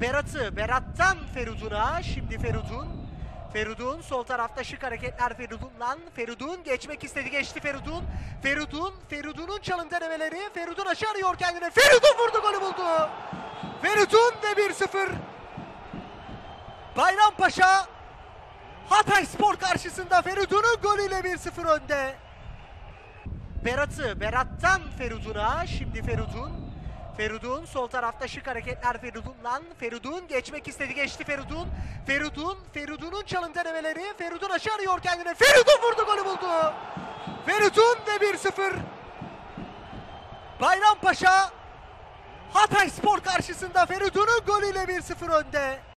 Berat'ı, Berat'tan Ferudun'a, şimdi Ferudun. Ferudun sol tarafta şık hareketler Ferudun'dan. Ferudun geçmek istedi geçti Ferudun. Ferudun, Ferudun'un çalım denemeleri. Ferudun aşağı arıyor kendine. Ferudun vurdu golü buldu. Ferudun ve 1-0. Bayrampaşa Hatay Spor karşısında Ferudun'un golüyle 1-0 önde. Berat'ı, Berat'tan Ferudun'a, şimdi Ferudun. Ferudun sol tarafta şık hareketler Ferudun'dan. Ferudun geçmek istedi geçti Ferudun. Ferudun, Ferudun'un çalım denemeleri. Ferudun aşağı arıyor kendine. Ferudun vurdu golü buldu. Ferudun ve 1-0. Bayrampaşa Hatay Spor karşısında Ferudun'un golüyle 1-0 önde.